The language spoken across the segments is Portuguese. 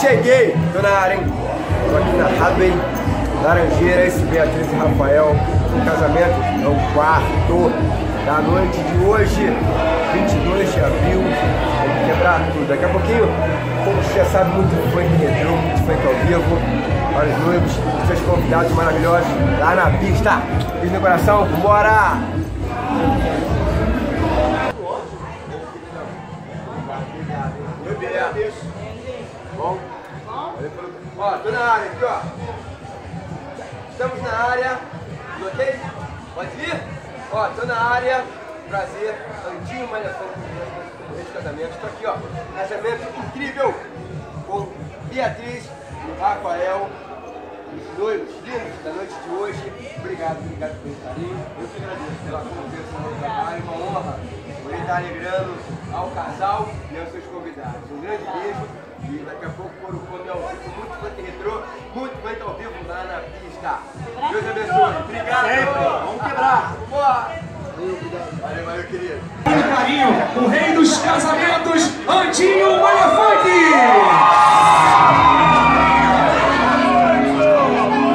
Cheguei, tô na área, hein? Tô aqui na Rabem, Laranjeira, esse Beatriz e Rafael. O casamento é o quarto da noite de hoje, 22 de abril. Vamos quebrar tudo. Daqui a pouquinho, como você sabe, muito funk retrô, muito funk ao vivo. Para os noivos, seus convidados maravilhosos lá na pista. Beijo no coração, bora! Bom? Ó, tô na área aqui, ó. Estamos na área. Ok? Pode ir? Ó, tô na área. Prazer. Andinho Malhação. Esse casamento. Estou aqui, ó. Casamento incrível. Com Beatriz e Rafael. Os noivos lindos da noite de hoje. Obrigado, obrigado pelo carinho. Eu que agradeço pela no meu trabalho. Uma honra poder estar alegrando ao casal e aos seus convidados. Um grande beijo. E daqui a pouco por o come ao vivo, muito funk retrô, muito funk ao vivo lá na pista. Deus abençoe. Obrigado. Sempre. Vamos quebrar. Boa. Valeu, valeu, querido. Carinho, o rei dos casamentos, Antinho Funk!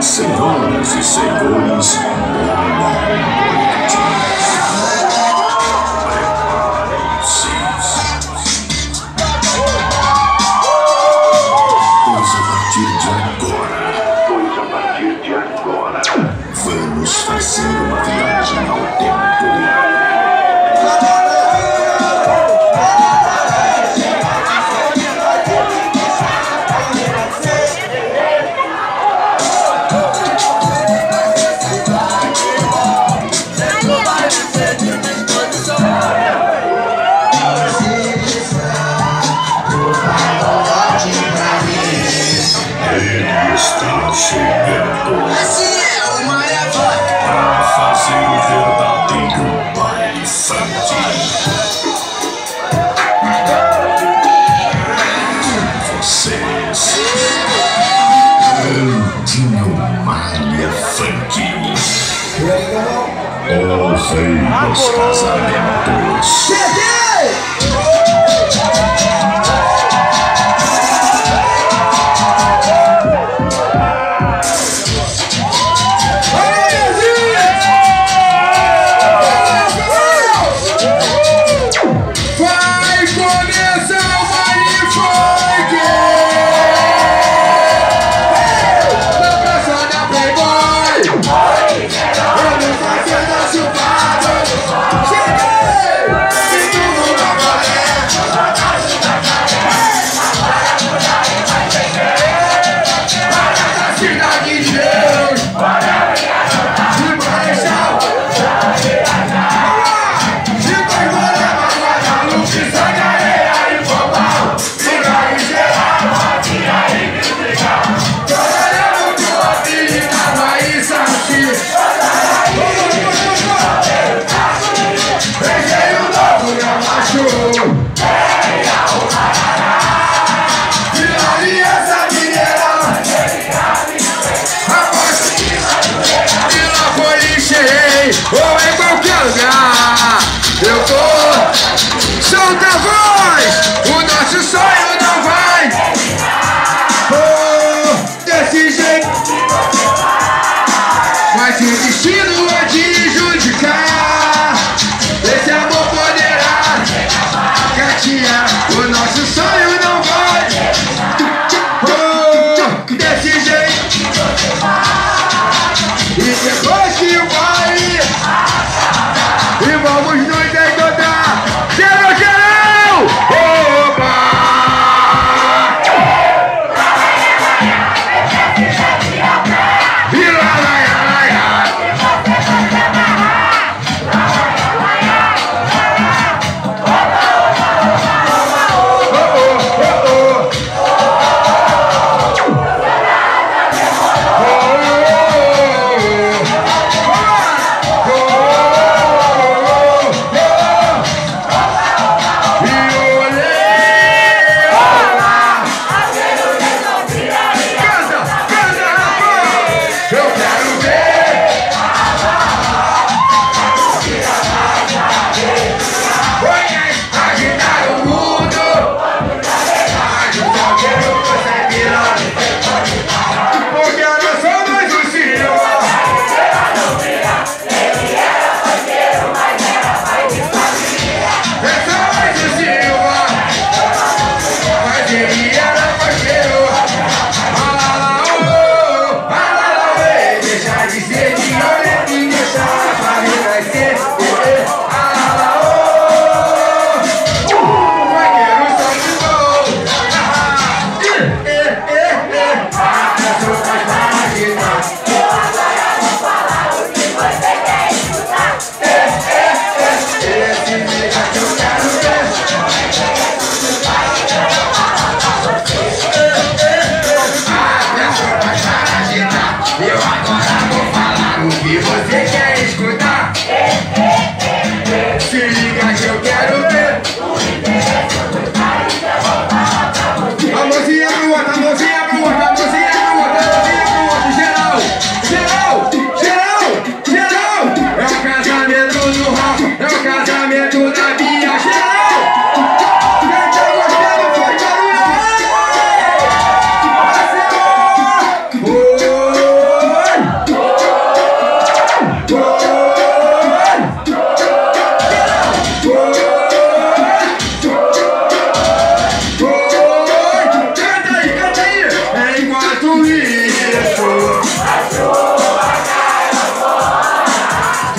Senhoras e senhores,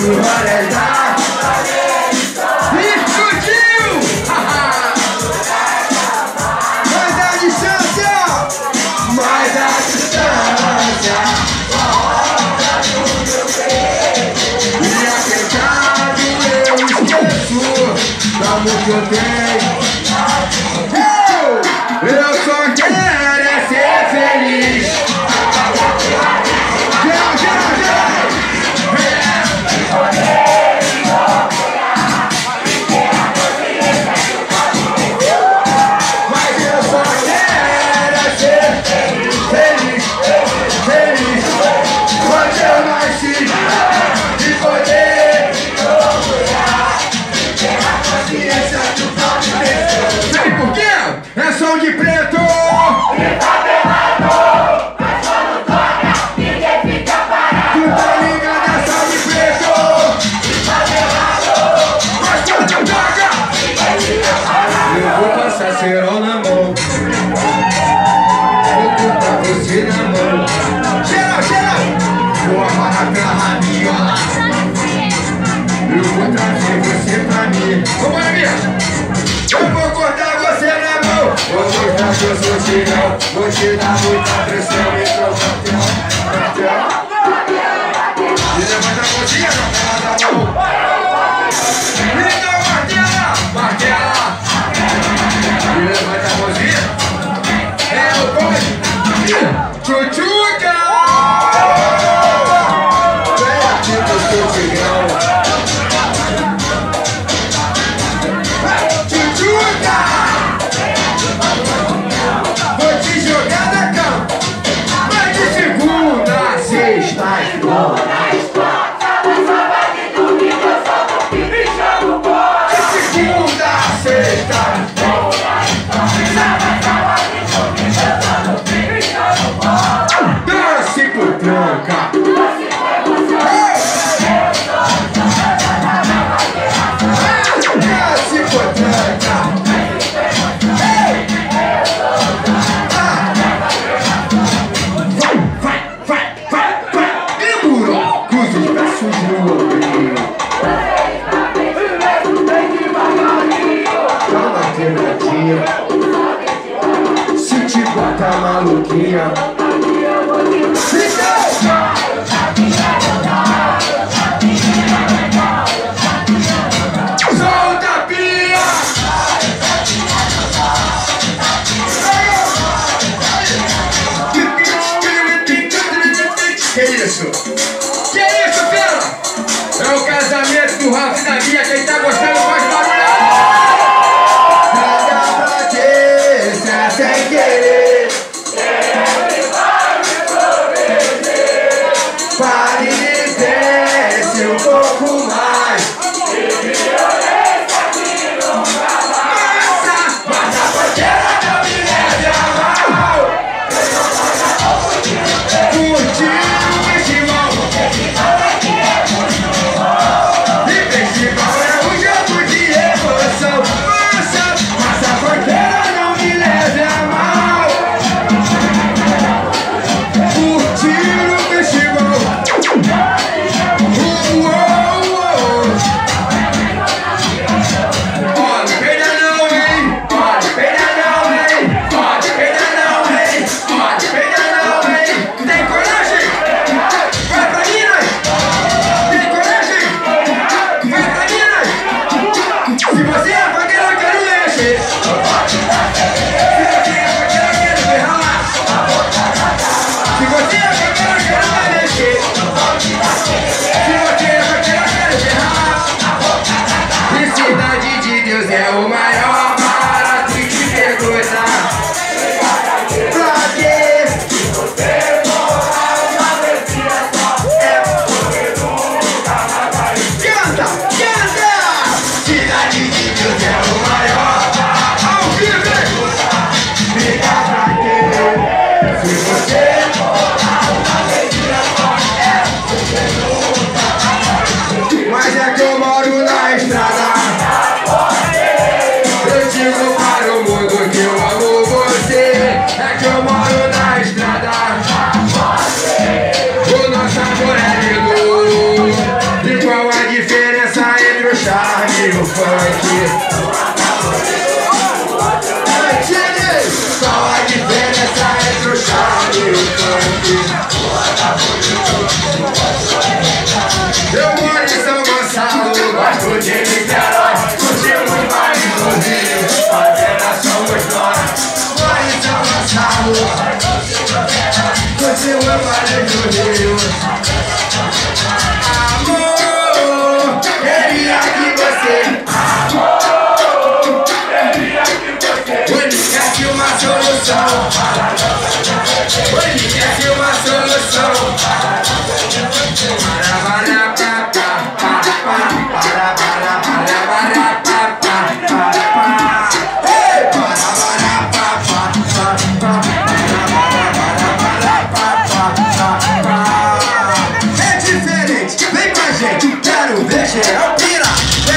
Yeah. Eu vou cortar você na mão. Vou te dar seu sujão, vou te dar muita pressão. Então, campeão, campeão. E levanta a mãozinha, joga ela na mão.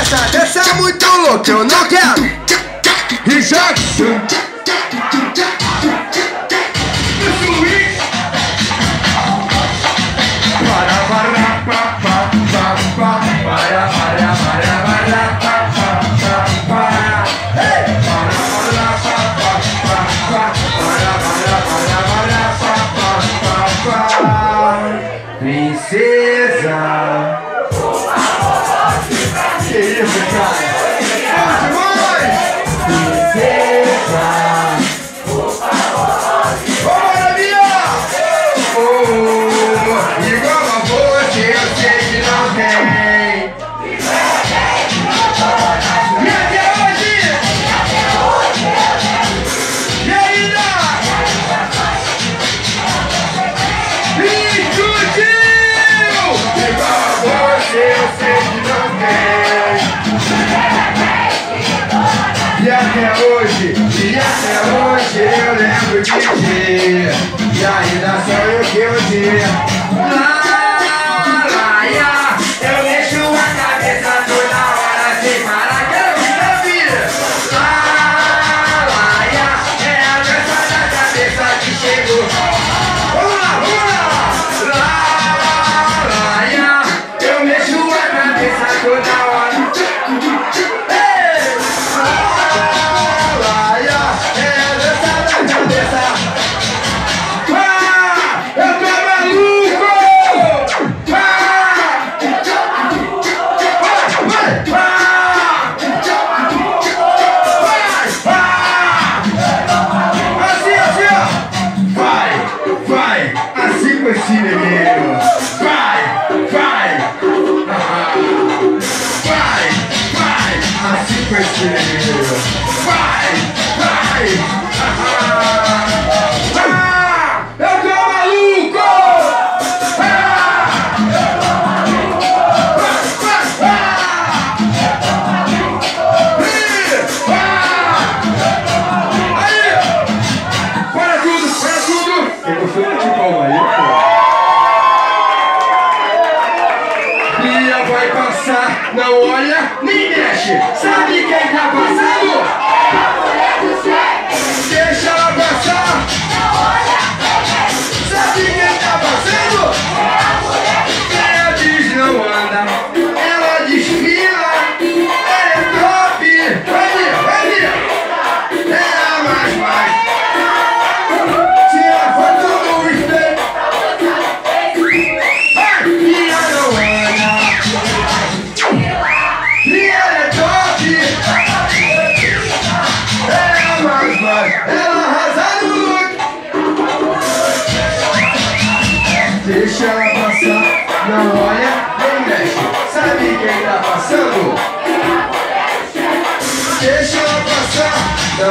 Essa é muito louca, eu não quero. Lembro de ti E ainda sonho que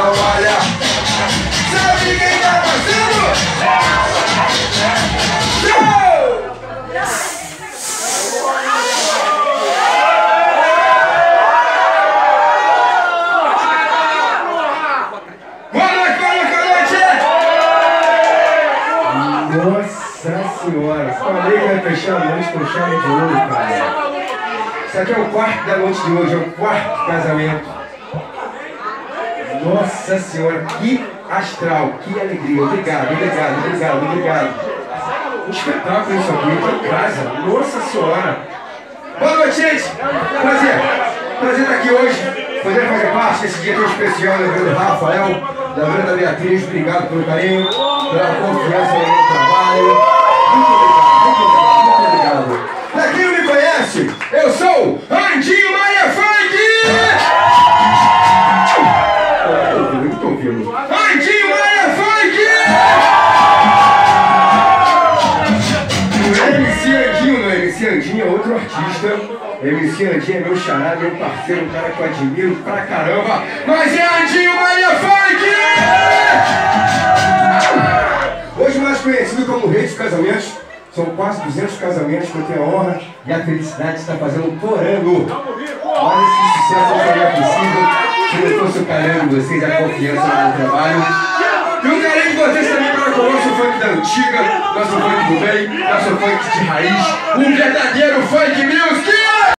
olha. Sabe quem tá noite! Nossa senhora, falei que ia fechar a noite com chave de cara. Isso aqui é o quarto da noite de hoje, é o quarto casamento. Nossa senhora, que astral, que alegria. Obrigado, obrigado, obrigado, obrigado. Um espetáculo isso aqui, que casa. Nossa senhora. Boa noite, gente. Prazer. Prazer estar aqui hoje. Poder fazer parte desse dia tão especial da do Rafael, da vida da Beatriz. Obrigado pelo carinho, pela confiança no meu trabalho. Muito obrigado, muito obrigado, muito obrigado. Pra quem não me conhece, eu sou Andinho Maria Funk! Andinho é outro artista. MC Andinho é meu xará, meu parceiro, um cara que eu admiro pra caramba. Mas é Andinho Maria Funk! Hoje mais conhecido como Rei dos Casamentos. São quase 200 casamentos que eu tenho a honra e a felicidade de estar fazendo por ano. Mas esse sucesso não seria possível se não fosse o carinho de vocês, a confiança no meu trabalho. E o carinho de vocês também para com o nosso funk da antiga, nosso funk do bem, nosso funk de raiz, um verdadeiro funk music!